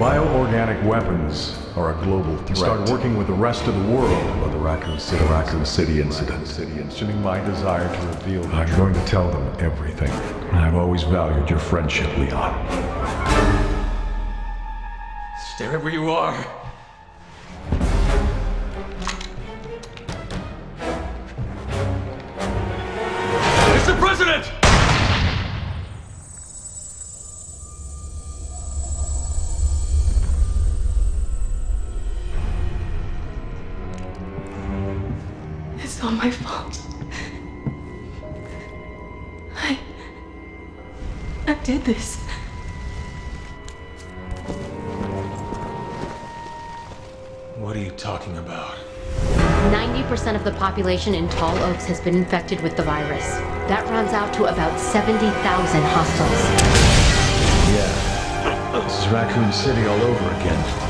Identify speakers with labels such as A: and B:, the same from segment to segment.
A: Organic weapons are a global threat. Start working with the rest of the world about the Raccoon City, the Raccoon City incident. City incident. My desire to reveal. I'm going to tell them everything. I've always valued your friendship, Leon.
B: Stay right where you are.
C: My fault. I. I did this.
B: What are you talking about?
D: 90% of the population in Tall Oaks has been infected with the virus. That rounds out to about 70,000 hostiles.
A: Yeah. This is Raccoon City all over again.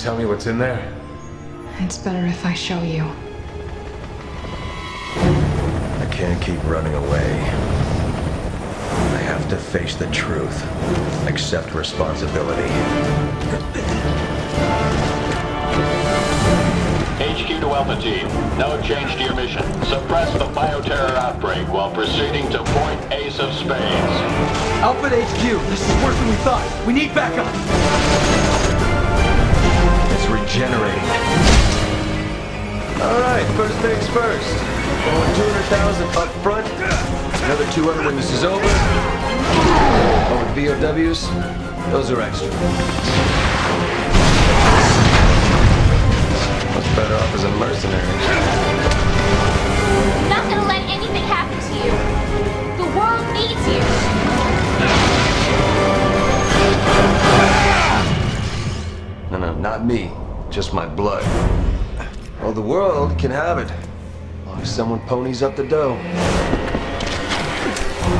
A: Tell me what's in there?
C: It's better if I show you.
E: I can't keep running away. I have to face the truth. Accept responsibility.
F: HQ to Alpha Team. No change to your mission. Suppress the bioterror outbreak while proceeding to point Ace of Spades.
G: Alpha to HQ, this is worse than we thought. We need backup.
E: First things 200,000 up front. Another 200 when this is over. With BOWs, those are extra. Much better off as a mercenary.
H: I'm not gonna let anything happen to you. The world needs you.
E: No, no, not me. Just my blood. Well, the world can have it. As someone ponies up the dough.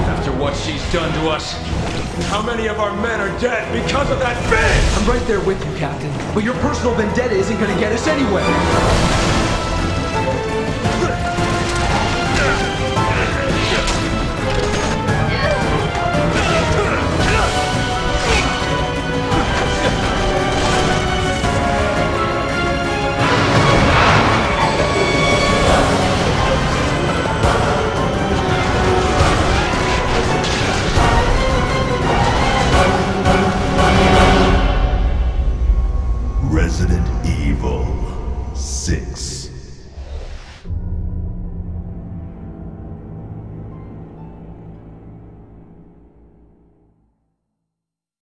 B: After what she's done to us, how many of our men are dead because of that bitch?
G: I'm right there with you, Captain. But your personal vendetta isn't gonna get us anywhere.
I: Resident Evil 6.